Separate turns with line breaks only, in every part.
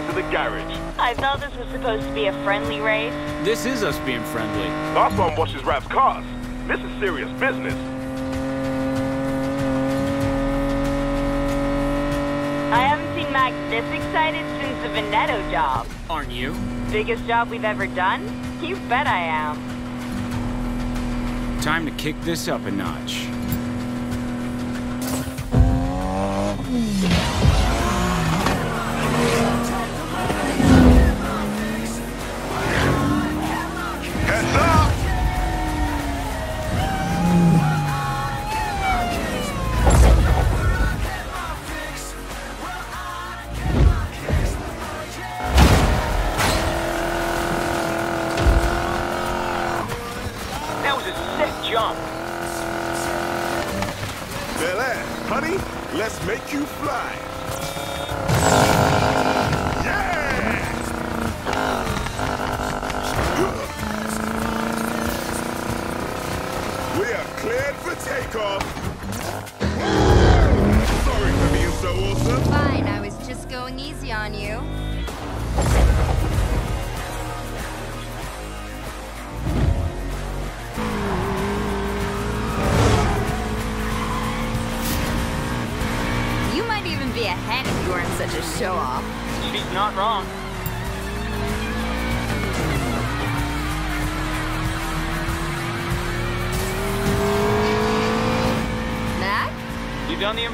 waiting for you guys at the garage.
I thought this was supposed to be a friendly race.
This is us being friendly.
Last one washes Rav's cars. This is serious business.
I haven't seen Max this excited since the Veneto job.
Aren't you?
Biggest job we've ever done? You bet I am.
Time to kick this up a notch.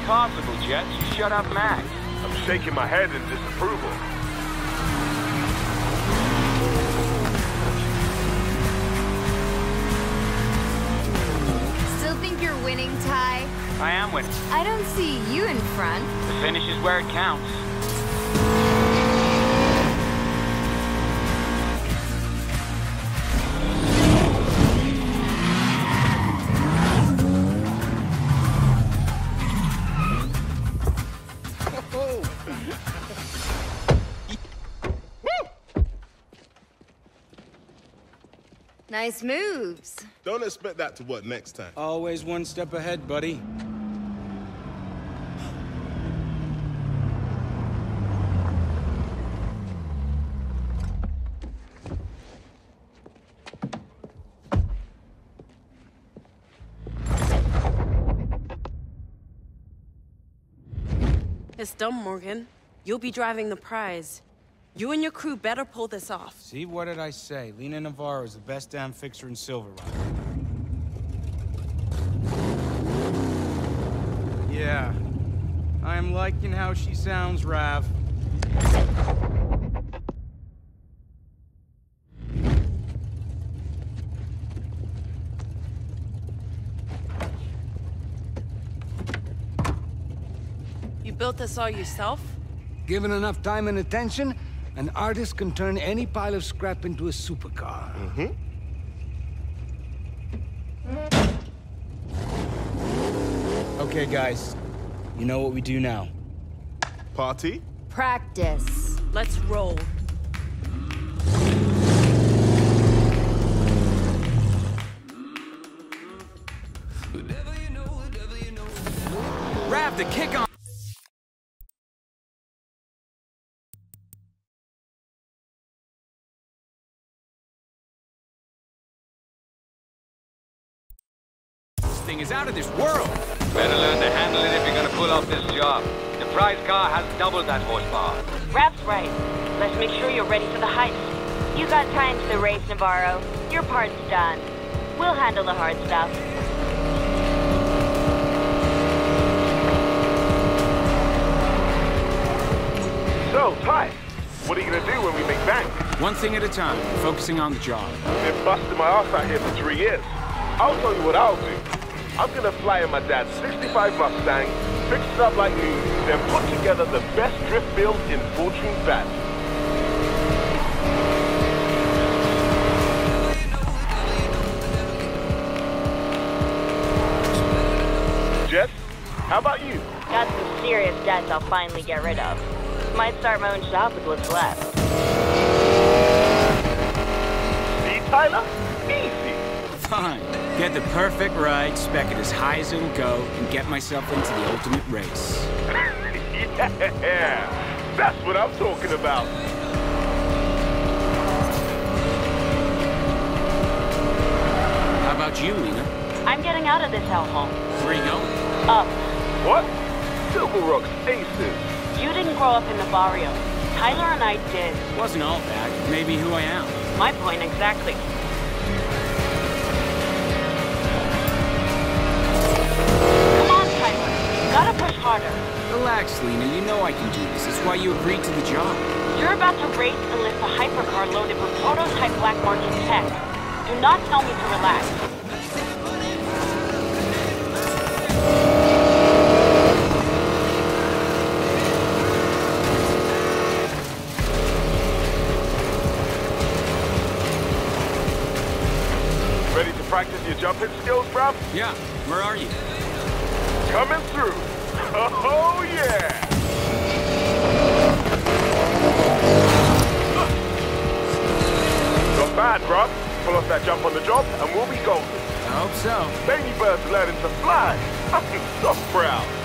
Impossible, Jess. You shut up Max.
I'm shaking my head in disapproval.
Still think you're winning, Ty?
I am winning.
I don't see you in front.
The finish is where it counts.
Nice moves.
Don't expect that to work next time.
Always one step ahead, buddy.
It's dumb, Morgan. You'll be driving the prize. You and your crew better pull this off.
See, what did I say? Lina Navarro is the best damn fixer in Silver Rock. Yeah. I am liking how she sounds, Rav.
You built this all yourself?
Given enough time and attention, an artist can turn any pile of scrap into a supercar. Mm-hmm.
Okay, guys. You know what we do now.
Party?
Practice.
Let's roll.
Rav, the kick on. thing is out of this world.
Better learn to handle it if you're gonna pull off this job. The prize car has double that horsepower.
Rav's right. Let's make sure you're ready for the heist. You got time to the race, Navarro. Your part's done. We'll handle the hard stuff.
So, Ty, what are you gonna do when we make bank?
One thing at a time, focusing on the job.
I've been busting my ass out here for three years. I'll tell you what I'll do. I'm gonna fly in my dad's 65 Mustang, fix it up like new, then put together the best drift build in Fortune Valley. Jess, how about you?
Got some serious debts I'll finally get rid of. Might start my own shop with what's left.
See, Tyler? Easy.
Fine. Get the perfect ride, spec it as high as it'll go, and get myself into the ultimate race.
yeah, that's what I'm talking about.
How about you, Lina?
I'm getting out of this hellhole.
Where are you going?
Up.
What? Silver Rock's aces.
You didn't grow up in the barrio. Tyler and I did.
Wasn't all bad. Maybe who I am.
My point exactly.
Relax, Lina. You know I can do this. It's why you agreed to the job.
You're about to race and lift a hypercar loaded with prototype black market tech. Do not tell me to relax.
Ready to practice your jumping skills, bruv?
Yeah. Where are you?
Coming through. Oh, yeah. Not bad, bruv. Pull off that jump on the job, and we'll be golden.
I hope so.
Baby bird's learning to fly. I'm so proud.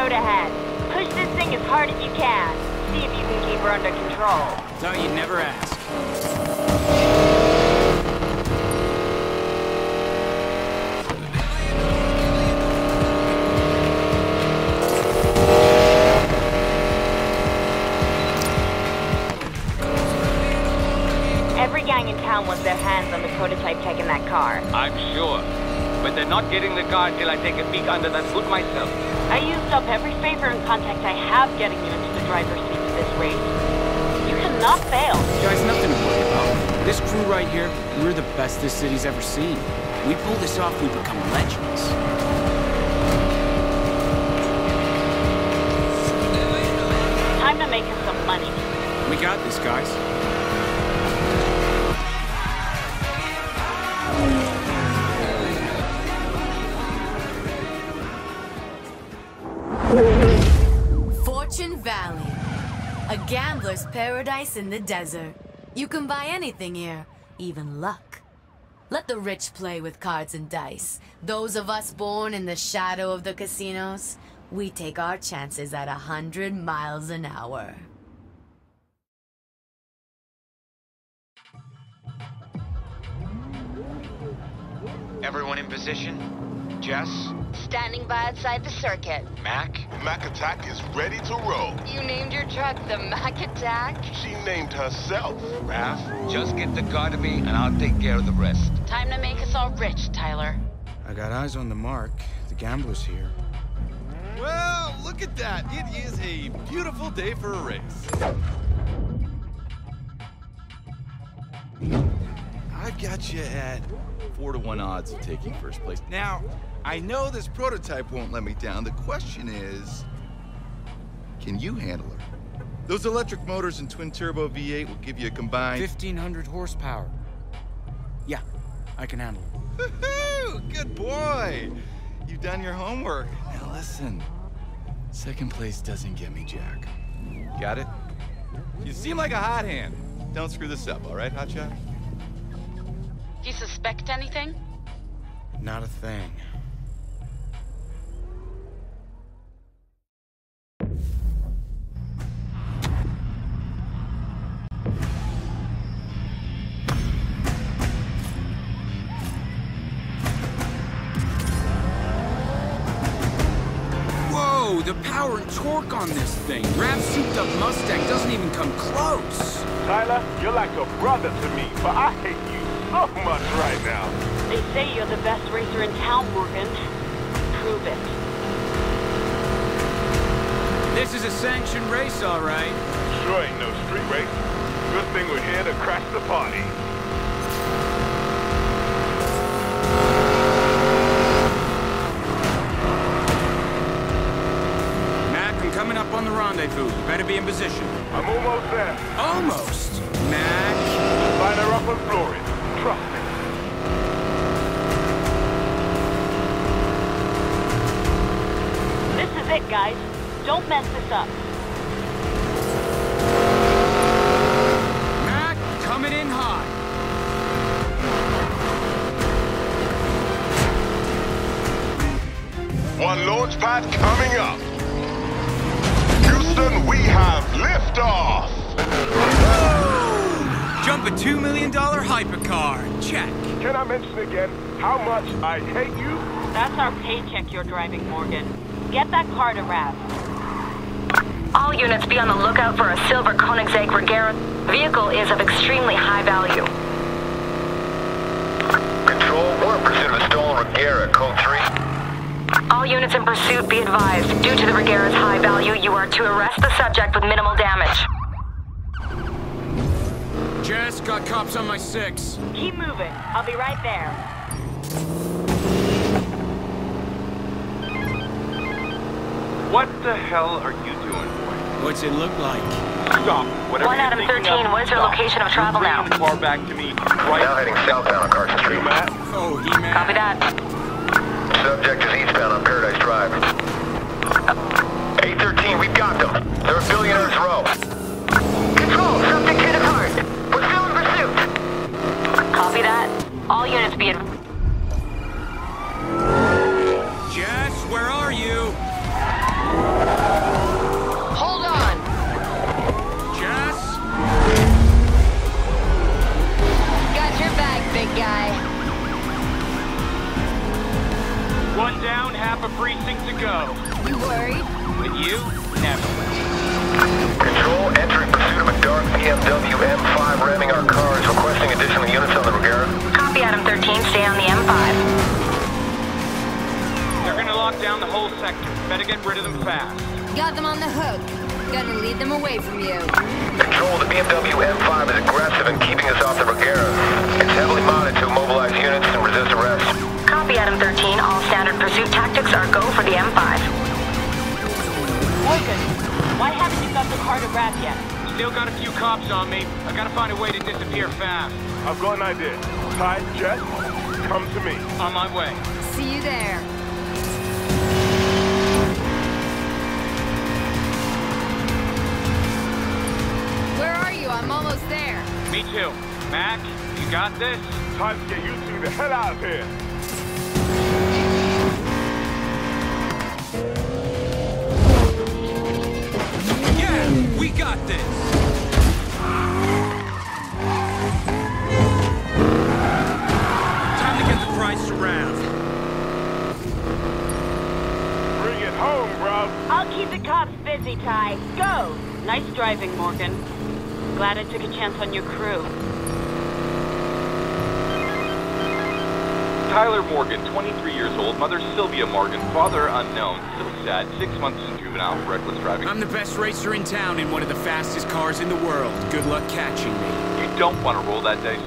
Road ahead. Push this thing as hard as you can. See if you can keep her under control.
Thought you'd never ask.
Every gang in town wants their hands on the prototype tech in that car.
I'm sure. But they're not getting the car till I take a peek under that hood myself.
I used up every favor and contact I have getting you into the driver's seat for this race. You cannot fail.
Guys, nothing to worry about. This crew right here, we're the best this city's ever seen. We pull this off, we become legends.
Time to make us some money.
We got this, guys.
Fortune Valley. A gambler's paradise in the desert. You can buy anything here, even luck. Let the rich play with cards and dice. Those of us born in the shadow of the casinos, we take our chances at a hundred miles an hour.
Everyone in position? Jess?
Standing by outside the circuit.
Mac?
Mac Attack is ready to roll.
You named your truck the Mac Attack?
She named herself.
Rav, just get the car to me and I'll take care of the rest.
Time to make us all rich, Tyler.
I got eyes on the mark. The gambler's here.
Well, look at that. It is a beautiful day for a race. I've got you at four to one odds of taking first place. Now, I know this prototype won't let me down. The question is, can you handle her? Those electric motors and twin turbo V8 will give you a combined
1500 horsepower. Yeah, I can handle it.
Good boy! You've done your homework. Now listen, second place doesn't get me jack. Got it? You seem like a hot hand. Don't screw this up, all right, Hotshot?
Do you suspect anything?
Not a thing.
Sanctioned race, all right.
Sure ain't no street race. Good thing we're here to crash the party.
Mac, I'm coming up on the rendezvous. You better be in position.
I'm almost there.
Almost.
Mess this up.
Mac, coming in hot.
One launch pad coming up. Houston, we have liftoff.
Jump a $2 million hypercar. Check.
Can I mention again how much I hate you?
That's our paycheck you're driving, Morgan. Get that car to Rav.
All units be on the lookout for a silver Koenigsegg Regera. Vehicle is of extremely high value.
Control, we're in pursuit of a stolen Regera, code 3.
All units in pursuit be advised. Due to the Regera's high value, you are to arrest the subject with minimal damage.
Jess, got cops on my six.
Keep moving. I'll be right there.
What the hell are you doing, boy?
What's it look like?
Stop. Whatever
One
you're
Adam 13,
of,
what is your location of travel now?
bringing the car back to me right
Now heading southbound on Carson Street.
Oh, he man.
Copy that.
Subject is eastbound on Paradise Drive. 813, we've got them. They're a billionaire's row.
Control, subject hit hard. We're still in pursuit. Copy that. All units be advised.
Half a precinct to go.
You worried?
With you, never.
Control, entering pursuit of a dark BMW M5 ramming our cars, requesting additional units on the Regera.
Copy Adam 13, stay on the M5.
They're gonna lock down the whole sector. Better get rid of them fast.
Got them on the hook. Gotta lead them away from you.
Control, the BMW M5 is aggressive in keeping us off the Regera. It's heavily modded to immobilize units and resist arrest.
Copy Adam 13, all standard pursuit tactics are go for the M5.
Morgan, why haven't you got the car to Rav yet?
Still got a few cops on me. I gotta find a way to disappear fast.
I've got an idea. Ty, Jess, come to me.
On my way.
See you there. Where are you? I'm almost there.
Me too. Mac, you got this?
Time to get you two the hell out of here.
We got this. Time to get the price to
Bring it home, bro.
I'll keep the cops busy, Ty. Go! Nice driving, Morgan. Glad I took a chance on your crew.
Tyler Morgan, 23 years old, mother Sylvia Morgan, father unknown, still sad, six months in juvenile for reckless driving.
I'm the best racer in town in one of the fastest cars in the world. Good luck catching me.
You don't want to roll that dice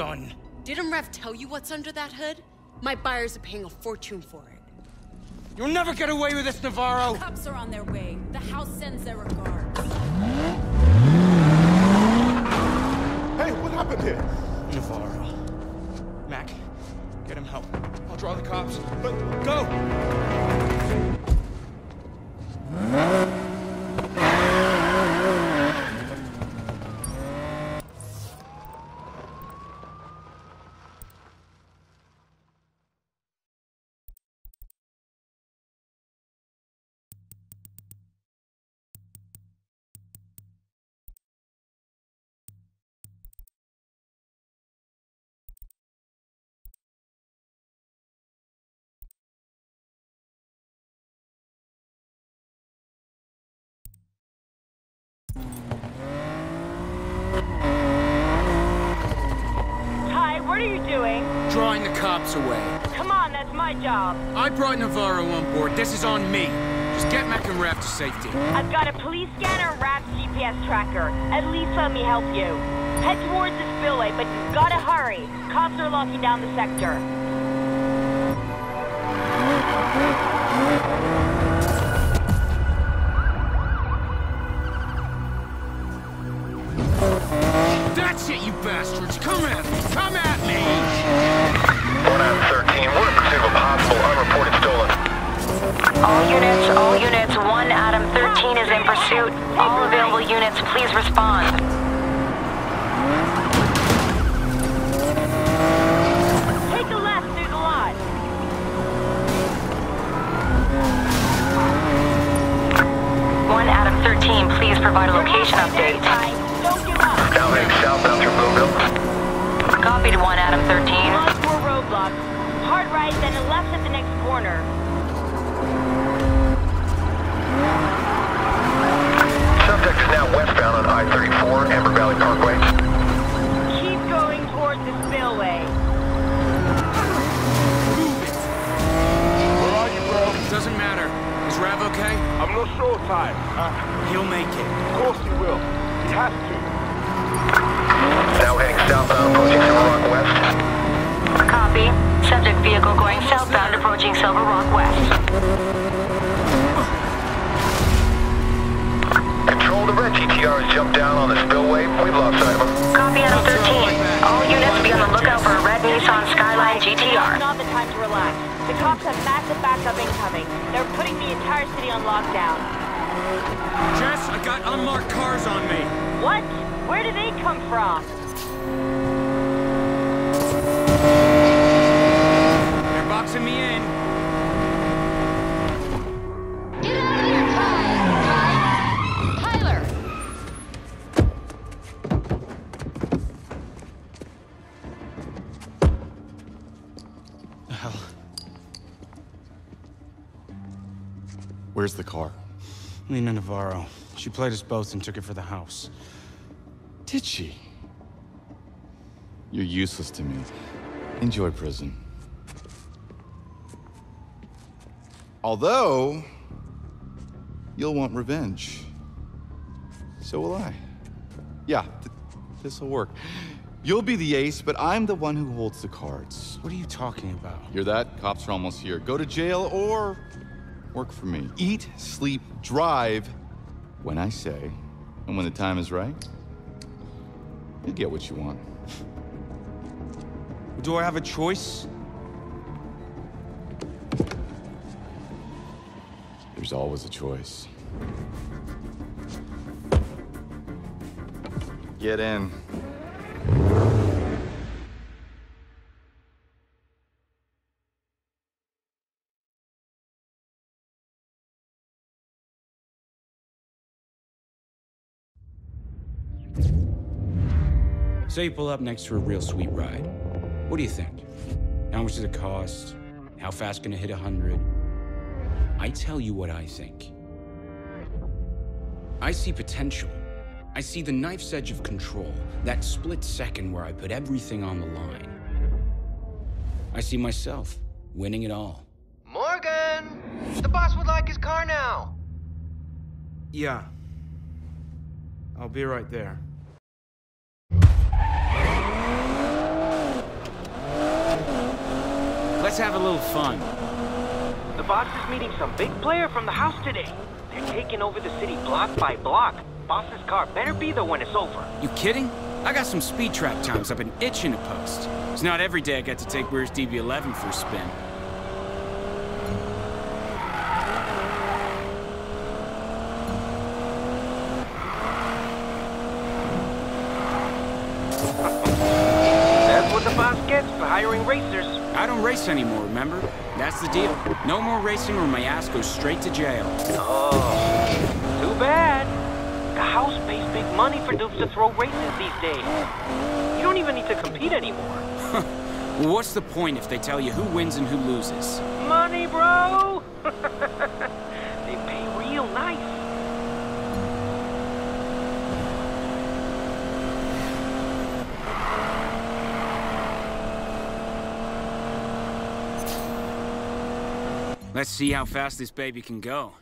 done?
Didn't Rav tell you what's under that hood? My buyers are paying a fortune for it.
You'll never get away with this, Navarro!
The cops are on their way. The house sends their regards.
Hey, what happened here?
Navarro. Mac, get him help. I'll draw the cops. But go! Cops away.
Come on, that's my job.
I brought Navarro on board. This is on me. Just get Mac and Rav to safety.
I've got a police scanner and Rav's GPS tracker. At least let me help you. Head towards the spillway, but you've gotta hurry. Cops are locking down the sector.
That's it, you bastards! Come at me!
All units, all units, 1 Adam 13 is in pursuit. All available units, please respond.
Take a left through the lot.
One Adam 13, please provide a location update.
Don't give up.
Now heading southbound through.
Copy to one Adam 13.
Lost more roadblocks. Hard right, then a left at the next corner.
Subject is now westbound on I-34, Amber Valley Parkway.
Keep going towards the spillway.
Where are you, bro?
Doesn't matter. Is Rav okay?
I'm not sure, Ty. Uh,
He'll make it.
of course he will. He has to.
Now heading southbound, approaching Silver Rock West.
Copy. Subject vehicle going southbound approaching Silver Rock West.
To red GTR has jumped down on the spillway. We've lost sight of him.
Copy Adam 13. All units be on the lookout for a red Nissan Skyline
It's
GTR.
not the time to relax. The cops have massive backup incoming. They're putting the entire city on lockdown.
Jess, I got unmarked cars on me.
What? Where do they come from?
They're boxing me in.
Where's the car?
Lena Navarro. She played us both and took it for the house.
Did she? You're useless to me. Enjoy prison. Although, you'll want revenge. So will I. Yeah, th- this'll work. You'll be the ace, but I'm the one who holds the cards.
What are you talking about?
Hear that? Cops are almost here. Go to jail or work for me. Eat, sleep, drive when I say, and when the time is right, you'll get what you want.
Do I have a choice?
There's always a choice. Get in.
Say you pull up next to a real sweet ride. What do you think? How much does it cost? How fast can it hit 100? I tell you what I think. I see potential. I see the knife's edge of control, that split second where I put everything on the line. I see myself winning it all.
Morgan! The boss would like his car now.
Yeah. I'll be right there.
Let's have a little fun.
The boss is meeting some big player from the house today. They're taking over the city block by block. Boss's car better be there when it's over.
You kidding? I got some speed trap times I've been itching to post. It's not every day I get to take Weir's DB11 for a spin.
That's what the boss gets for hiring racers.
I don't race anymore, remember? That's the deal. No more racing or my ass goes straight to jail.
Oh, too bad. The house pays big money for dudes to throw races these days. You don't even need to compete anymore.
Well, what's the point if they tell you who wins and who loses?
Money, bro! they pay real nice.
Let's see how fast this baby can go.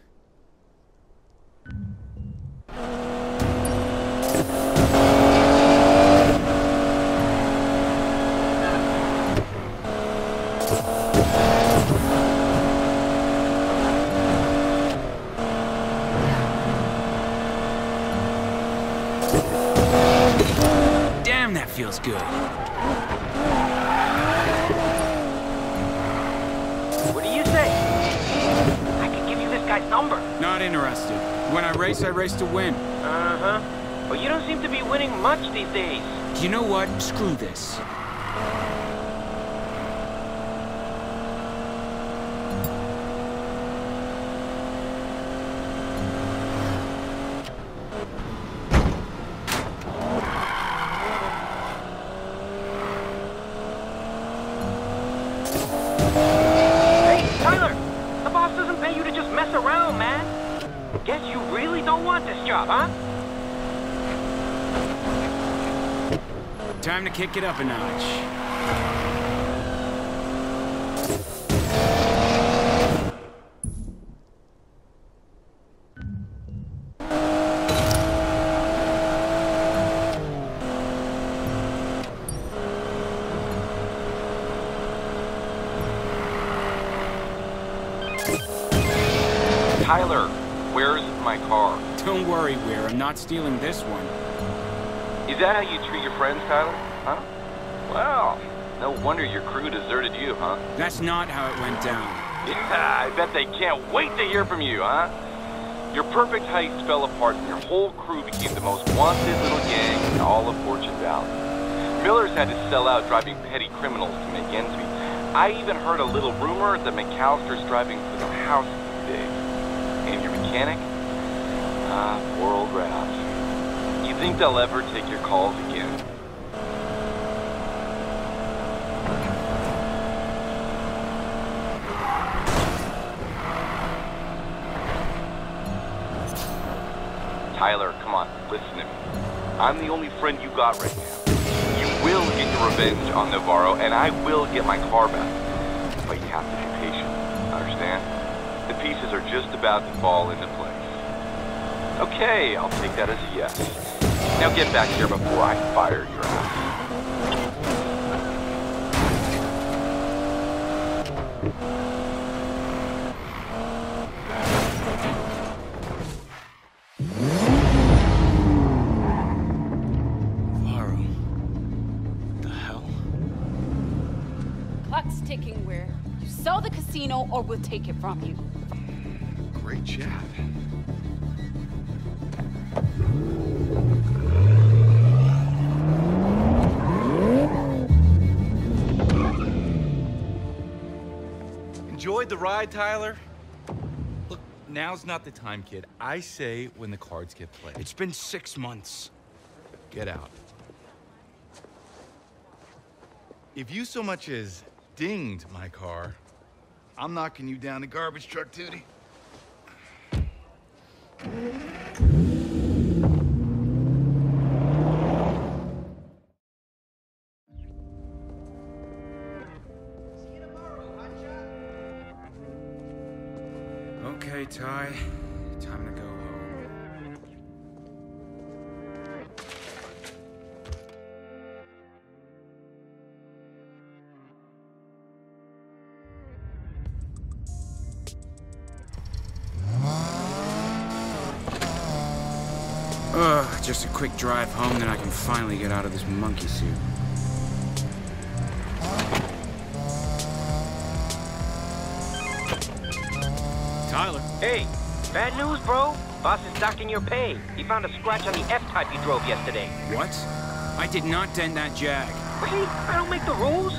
Damn, that feels good.
What do you say? I can give you this guy's number.
Not interested. When I race, I race to win.
Uh-huh. But you don't seem to be winning much these days.
You know what? Screw this.
Hey, Tyler! The boss doesn't pay you to just mess around, man. Guess you really don't want this job, huh?
Time to kick it up a notch. Not stealing this one.
Is that how you treat your friends, Tyler? Huh? Well, no wonder your crew deserted you, huh?
That's not how it went down.
Yeah, I bet they can't wait to hear from you, huh? Your perfect heist fell apart and your whole crew became the most wanted little gang in all of Fortune Valley. Millers had to sell out driving petty criminals to make ends meet. I even heard a little rumor that McAlister's driving for the house these days. And your mechanic? You think they'll ever take your calls again? Tyler, come on, listen to me. I'm the only friend you got right now. You will get your revenge on Navarro, and I will get my car back. But you have to be patient, understand? The pieces are just about to fall into place. Okay, I'll take that as a yes. Now get back here before I fire your ass.
Varro. The hell?
Clock's ticking, Weir. You sell the casino or we'll take it from you.
Great chat.
Enjoyed the ride, Tyler? Look, now's not the time, kid. I say when the cards get played.
It's been six months.
Get out. If you so much as dinged my car,
I'm knocking you down the garbage truck, Tootie.
Quick drive home, then I can finally get out of this monkey suit. Tyler.
Hey, bad news, bro. Boss is docking your pay. He found a scratch on the F-Type you drove yesterday.
What? I did not dent that Jag.
Really? I don't make the rules?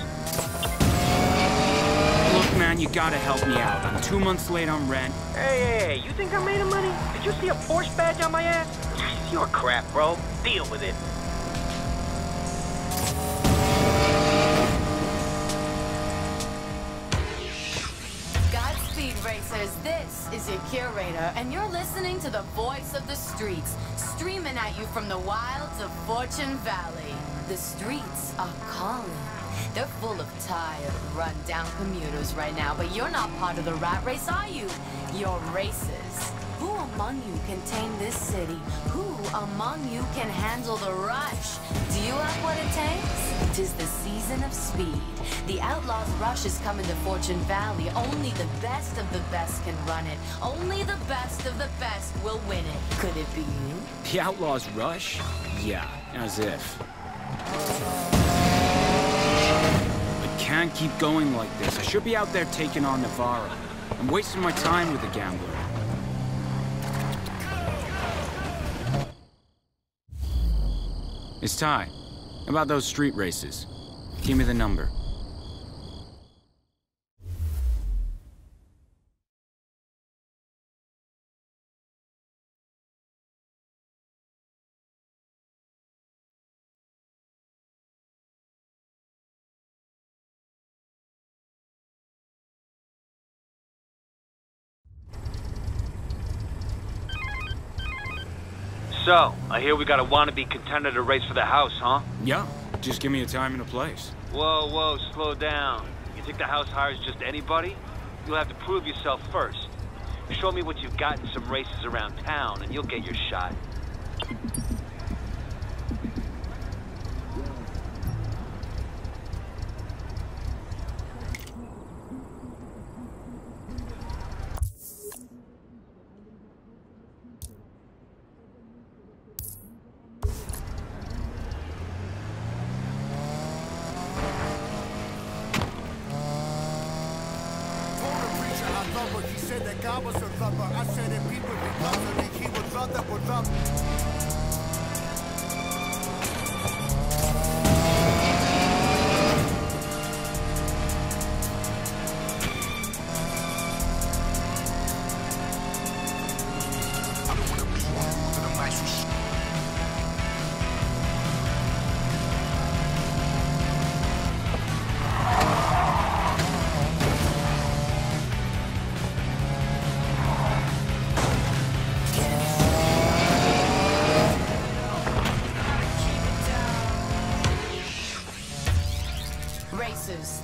Look, man, you gotta help me out. I'm two months late on rent.
Hey, hey, hey, you think I made of money? Did you see a Porsche badge on my ass? You're crap, bro. Deal with it.
Godspeed, racers. This is your curator, and you're listening to the voice of the streets, streaming at you from the wilds of Fortune Valley. The streets are calling. They're full of tired, run-down commuters right now, but you're not part of the rat race, are you? You're racers. Among you can tame this city? Who among you can handle the rush? Do you have what it takes? Tis the season of speed. The Outlaws Rush is coming to Fortune Valley. Only the best of the best can run it. Only the best of the best will win it. Could it be you?
The Outlaws Rush? Yeah, as if. I can't keep going like this. I should be out there taking on Navarro. I'm wasting my time with the gambler. It's Ty. About those street races. Give me the number.
So, I hear we got a wannabe contender to race for the house, huh?
Yeah, just give me a time and a place.
Whoa, whoa, slow down. You think the house hires just anybody? You'll have to prove yourself first. Show me what you've got in some races around town, and you'll get your shot.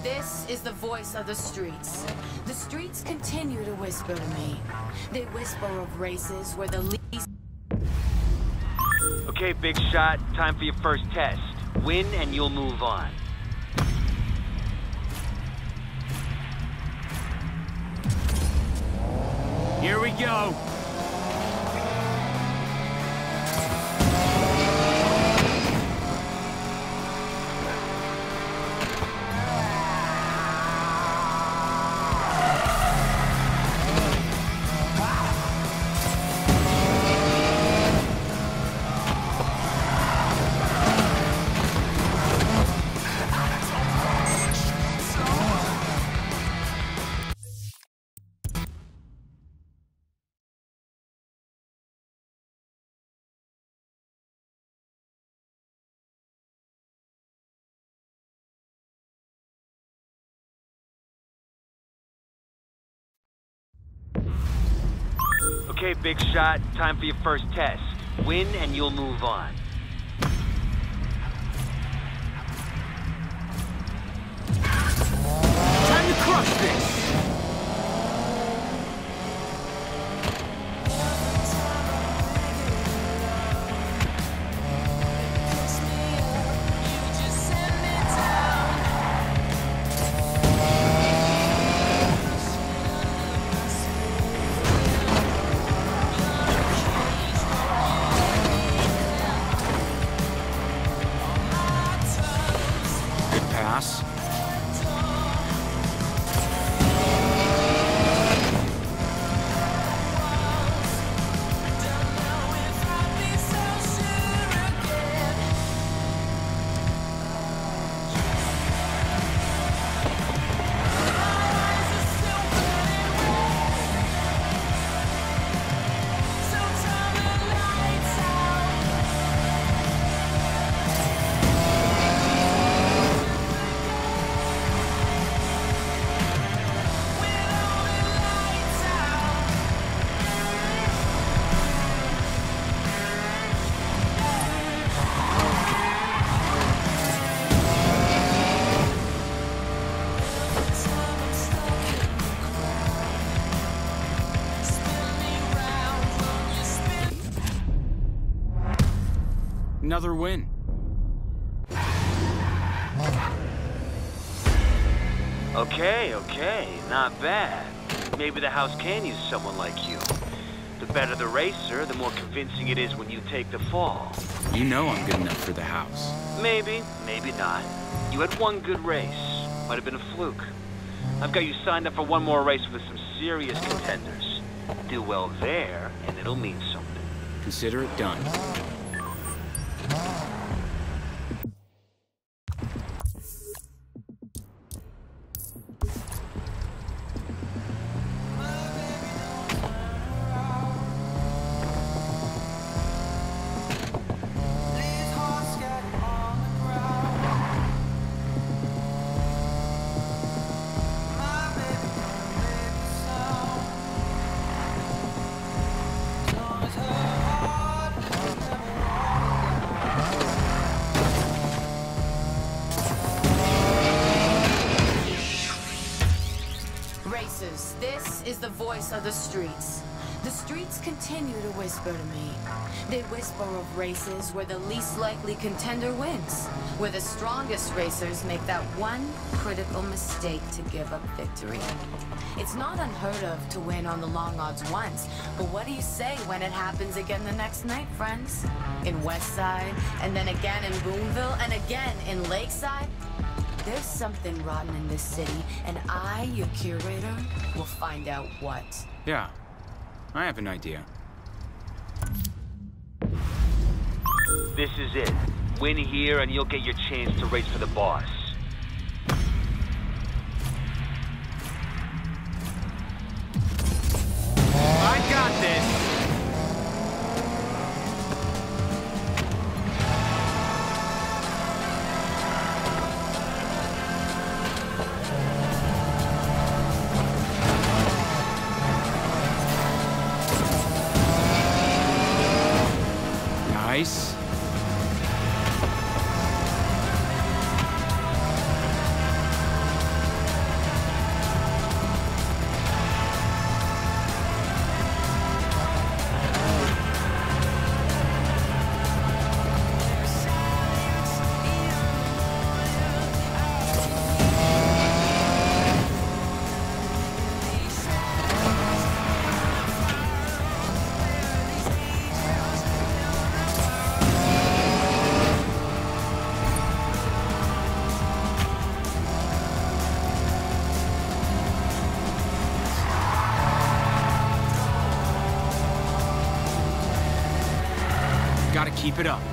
This is the voice of the streets. The streets continue to whisper to me. They whisper of races where the least
Okay, big shot. Time for your first test. Win and you'll move on.
Here we go.
Okay, big shot. Time for your first test. Win and you'll move on.
Time to crush this! Another win.
Okay, okay, not bad. Maybe the house can use someone like you. The better the racer, the more convincing it is when you take the fall.
You know I'm good enough for the house.
Maybe, maybe not. You had one good race. Might have been a fluke. I've got you signed up for one more race with some serious contenders. Do well there, and it'll mean something.
Consider it done.
Whisper to me. They whisper of races where the least likely contender wins, where the strongest racers make that one critical mistake to give up victory. It's not unheard of to win on the long odds once, but what do you say when it happens again the next night, friends? In Westside, and then again in Boonville, and again in Lakeside? There's something rotten in this city, and I, your curator, will find out what.
Yeah, I have an idea.
This is it. Win here, and you'll get your chance to race for the boss.
Keep it up.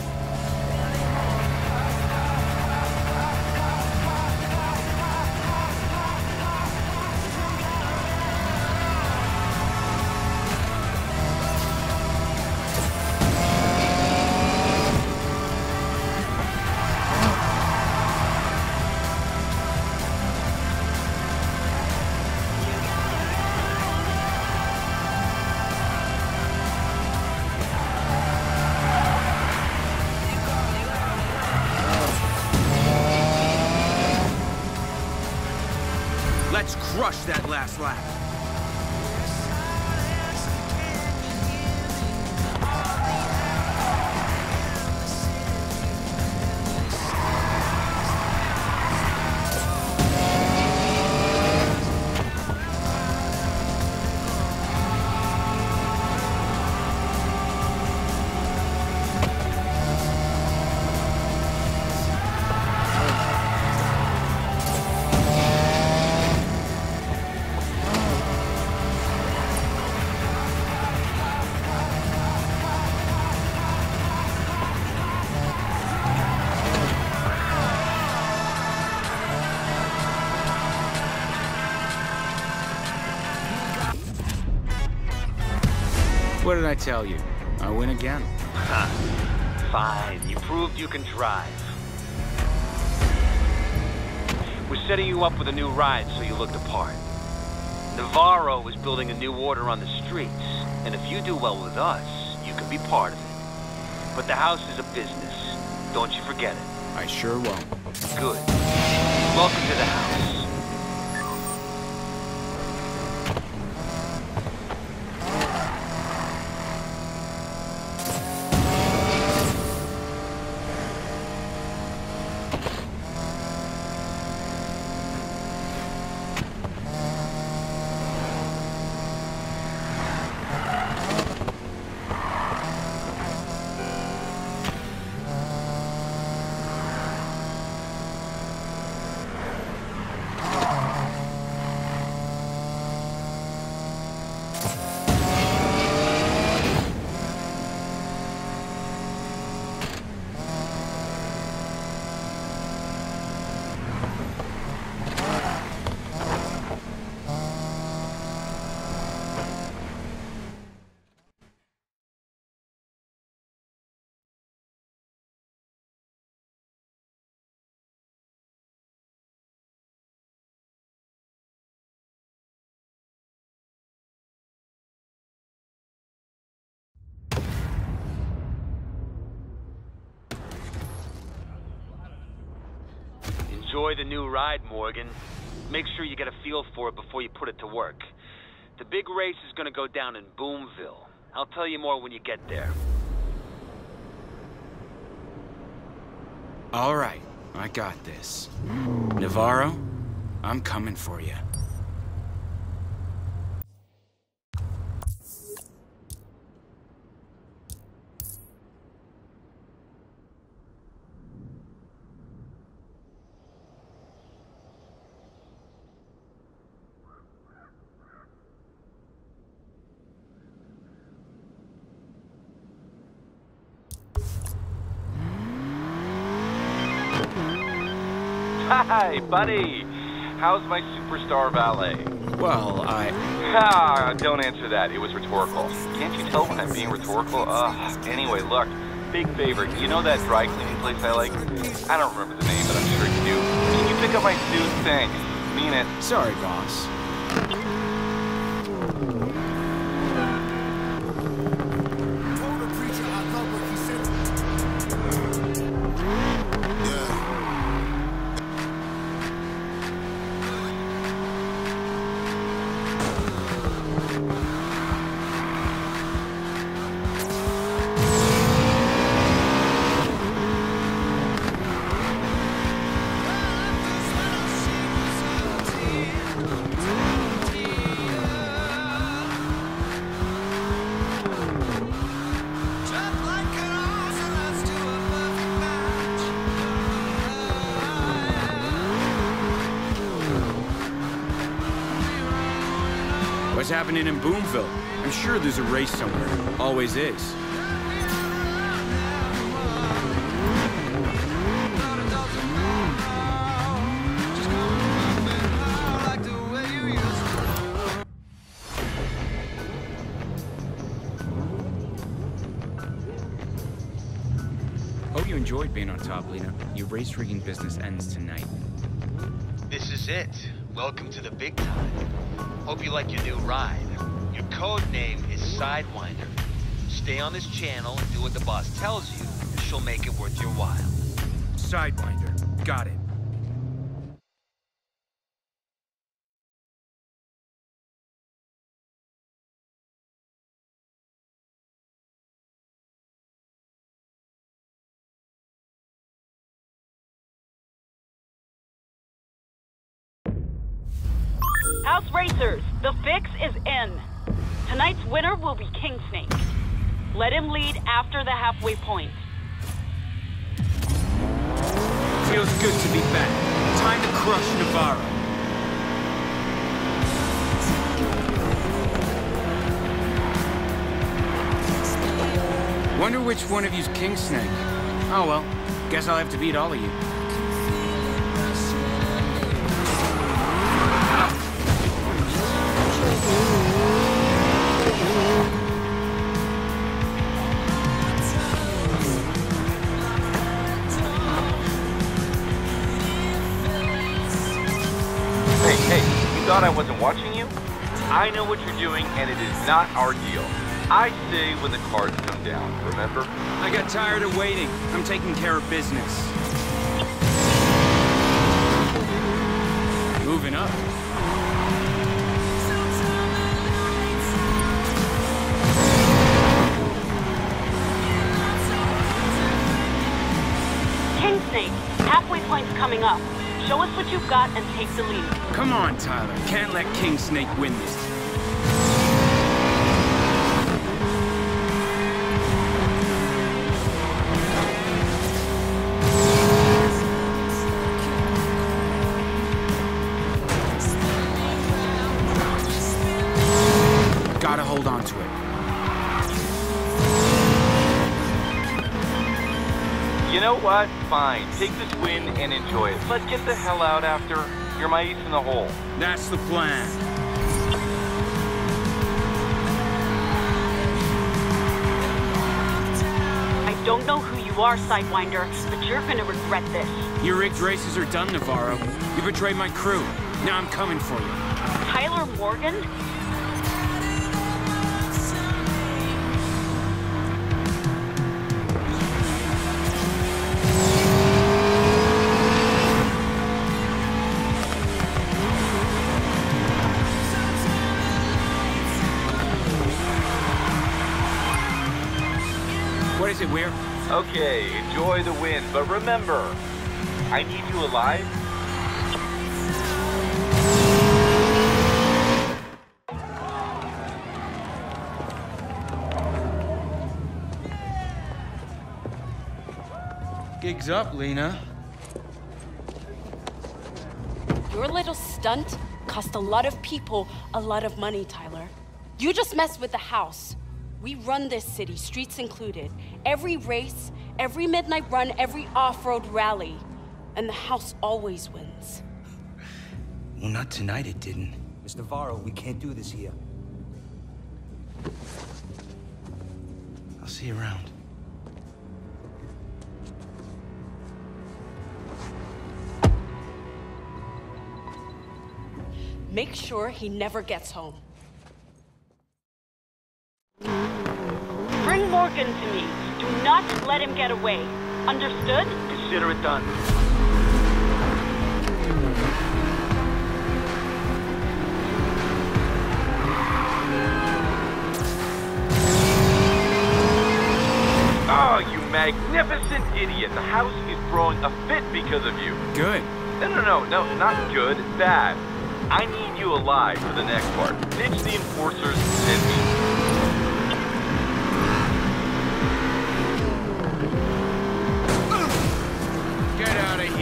Crush that last lap. I tell you? I win again.
Huh. Fine, you proved you can drive. We're setting you up with a new ride so you look the part. Navarro is building a new order on the streets, and if you do well with us, you can be part of it. But the house is a business. Don't you forget it.
I sure won't.
Good. Welcome to the house. Enjoy the new ride, Morgan. Make sure you get a feel for it before you put it to work. The big race is gonna go down in Boomville. I'll tell you more when you get there.
All right, I got this. Navarro, I'm coming for you.
Hi, buddy. How's my superstar valet?
Well, I...
Ah, don't answer that. It was rhetorical. Can't you tell when I'm being rhetorical? Ugh. Anyway, look. Big favor. You know that dry cleaning place I like? I don't remember the name, but I'm sure you do. Can you pick up my suit? Thanks. Mean it.
Sorry, boss. Happening in Boomville? I'm sure there's a race somewhere. Always is. Hope you enjoyed being on top, Lina. Your race rigging business ends tonight.
This is it. Welcome to the big time. Hope you like your new ride. Your code name is Sidewinder. Stay on this channel and do what the boss tells you. She'll make it worth your while.
Sidewinder. Got it.
Fix is in. Tonight's winner will be King Snake. Let him lead after the halfway point.
Feels good to be back. Time to crush Navarro. Wonder which one of you's King Snake. Oh well, guess I'll have to beat all of you.
Thought I wasn't watching you? I know what you're doing, and it is not our deal. I say when the cards come down, remember?
I got tired of waiting. I'm taking care of business. Moving up.
King Snake, halfway point's coming up. Show us what you've got and take the lead.
Come on, Tyler. Can't let King Snake win this.
What? Fine. Take this win and enjoy it. But get the hell out after. You're my ace in the hole.
That's the plan.
I don't know who you are, Sidewinder, but you're gonna regret this.
Your rigged races are done, Navarro. You betrayed my crew. Now I'm coming for you.
Tyler Morgan?
Okay, enjoy the win, but remember, I need you alive.
Gig's up, Lina.
Your little stunt cost a lot of people a lot of money, Tyler. You just messed with the house. We run this city, streets included. Every race, every midnight run, every off-road rally. And the house always wins.
Well, not tonight it didn't.
Mr. Navarro, we can't do this here.
I'll see you around.
Make sure he never gets home.
Bring Morgan to me. Do not let him get away. Understood?
Consider it done.
Oh, you magnificent idiot. The house is throwing a fit because of you.
Good.
No, no, no, no, not good. Bad. I need you alive for the next part. Ditch the enforcers and me.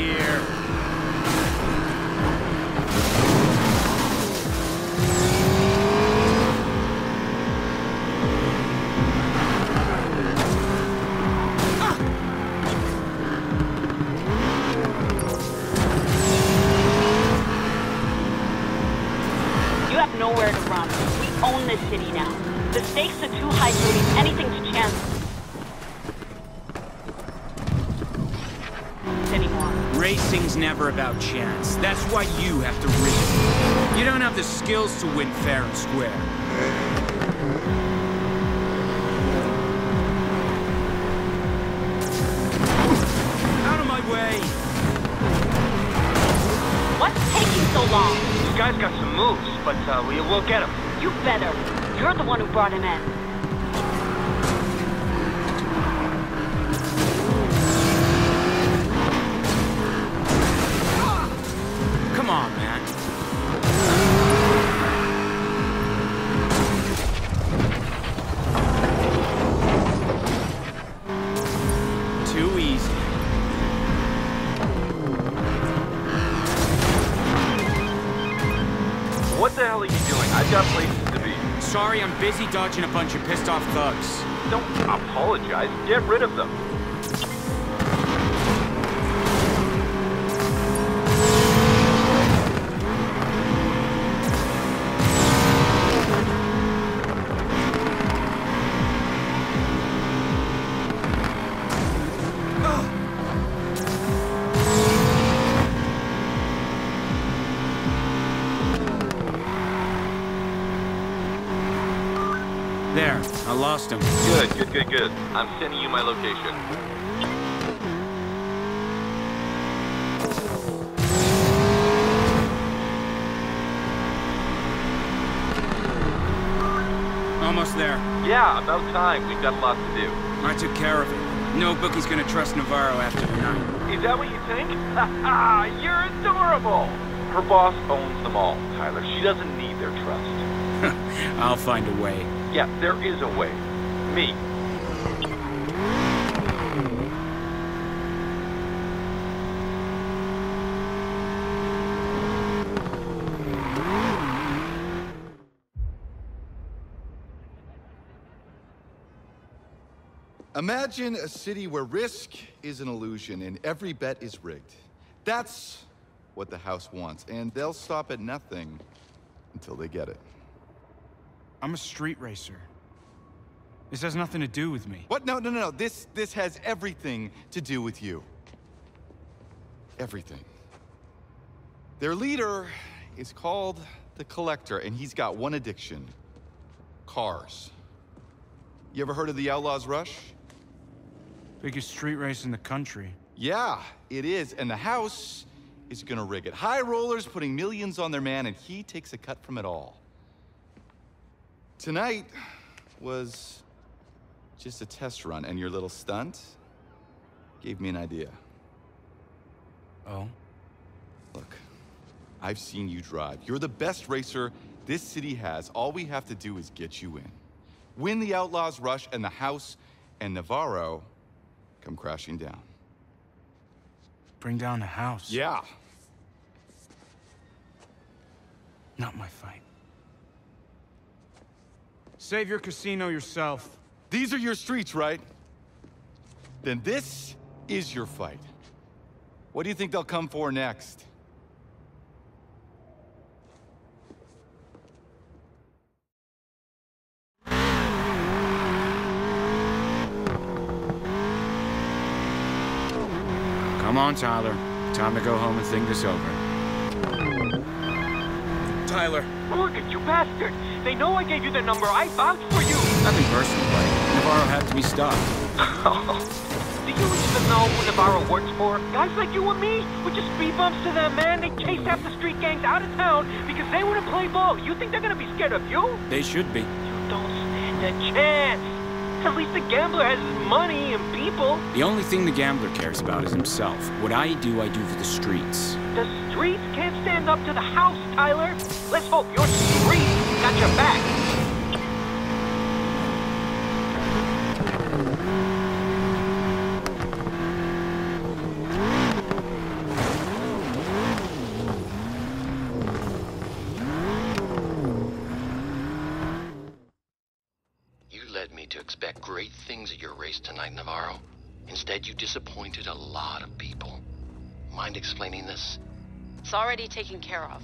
Here.
Never about chance. That's why you have to race. You don't have the skills to win fair and square. Out of my way!
What's taking so long?
This guy's got some moves, but uh, we will get him.
You better. You're the one who brought him in.
Bunch of pissed off thugs.
Don't apologize. Get rid of them.
Lost him.
Good, good, good, good. I'm sending you my location.
Almost there.
Yeah, about time. We've got a lot to do.
I took care of it. No bookie's gonna trust Navarro after tonight.
Is that what you think? Ha You're adorable! Her boss owns them all, Tyler. She doesn't need their trust.
I'll find a way.
Yeah, there is a way. Me.
Imagine a city where risk is an illusion and every bet is rigged. That's what the House wants, and they'll stop at nothing until they get it.
I'm a street racer. This has nothing to do with me.
What? No, no, no, no. This, this has everything to do with you. Everything. Their leader is called the Collector, and he's got one addiction. Cars. You ever heard of the Outlaws Rush?
Biggest street race in the country.
Yeah, it is. And the house is gonna rig it. High rollers putting millions on their man, and he takes a cut from it all. Tonight was Just a test run, and your little stunt gave me an idea.
Oh?
Look, I've seen you drive. You're the best racer this city has. All we have to do is get you in. Win the Outlaws Rush, and the house and Navarro come crashing down.
Bring down the house.
Yeah.
Not my fight. Save your casino yourself.
These are your streets, right? Then this is your fight. What do you think they'll come for next?
Come on, Tyler. Time to go home and think this over. Tyler.
Morgan, you bastard! They know I gave you the number. I vouched for you.
Nothing personal, buddy. Navarro had to be stopped.
Do you even know who Navarro works for? Guys like you and me? We're just speed bumps to them, man. They chase after street gangs out of town because they want to play ball. You think they're gonna be scared of you?
They should be.
You don't stand a chance. At least the gambler has his money and people.
The only thing the gambler cares about is himself. What I do, I do for the streets.
The streets can't stand up to the house, Tyler. Let's hope your streets got your back.
You led me to expect great things at your race tonight, Navarro. Instead, you disappointed a lot of people. Mind explaining this?
It's already taken care of.